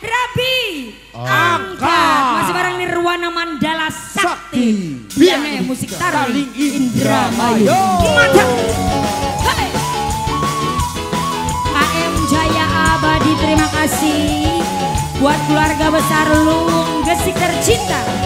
Rabi Angkat. Masih bareng Nirwana Mandala Sakti Sakti. Biane musik Tarling Indramayu. Gimana? Hey. KM Jaya Abadi terima kasih buat keluarga besar Luwung Gesik tercinta.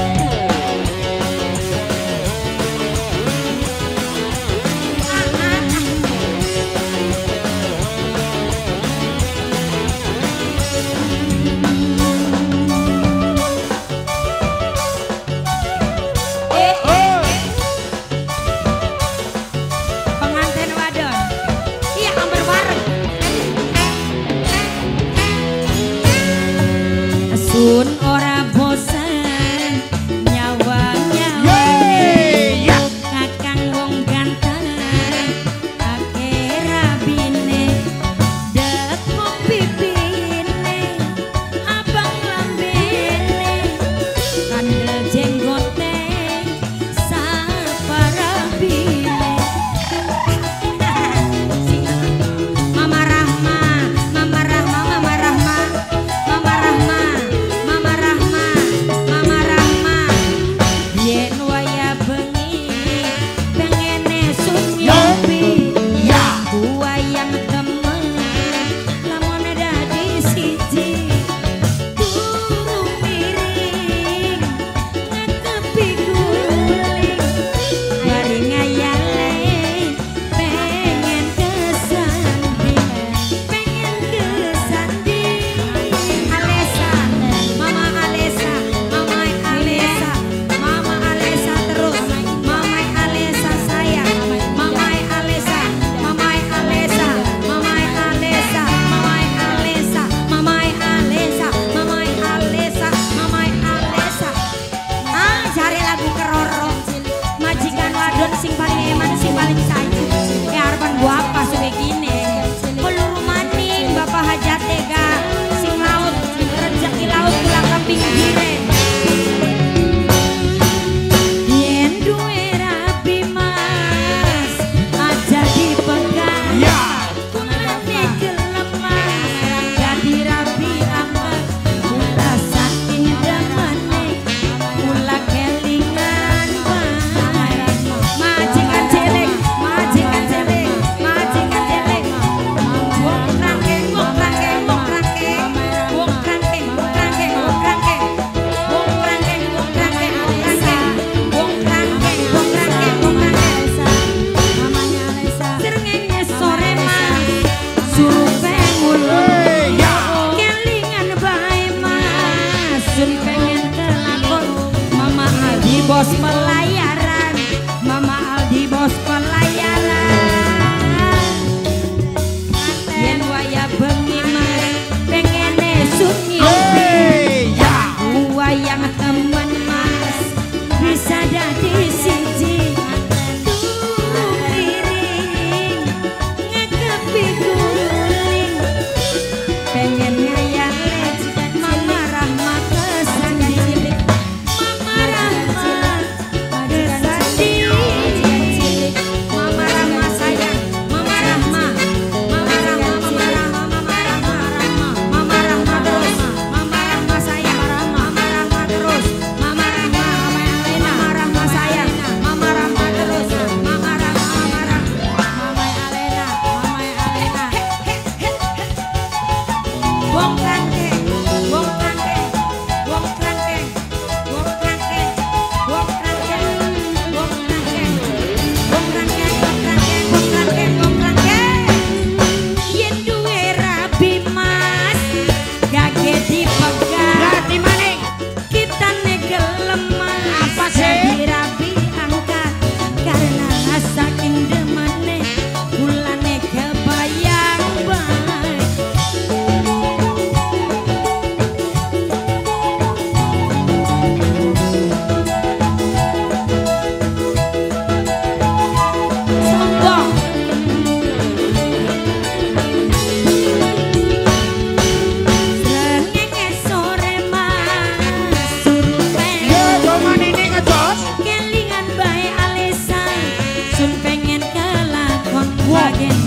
again.